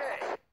Okay.